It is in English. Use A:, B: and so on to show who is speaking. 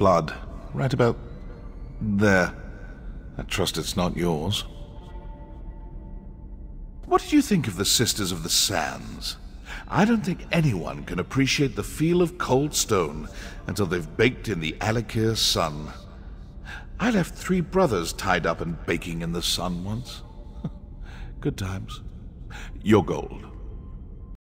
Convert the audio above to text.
A: blood. Right about there. I trust it's not yours. What did you think of the Sisters of the Sands? I don't think anyone can appreciate the feel of cold stone until they've baked in the Alik'r sun. I left three brothers tied up and baking in the sun once. Good times. Your gold.